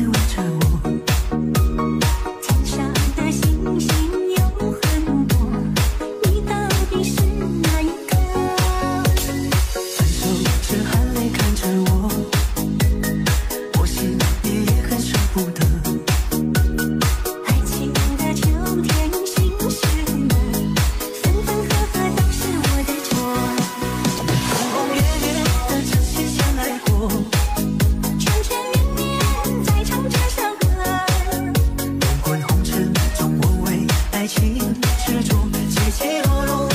say return. 그래줘 대체로